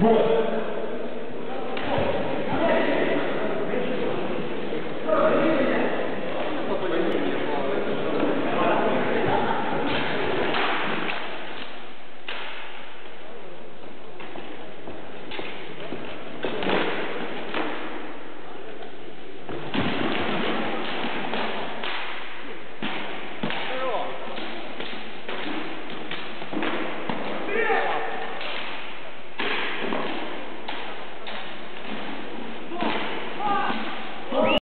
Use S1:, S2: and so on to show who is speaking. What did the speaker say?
S1: Boa.